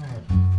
All right.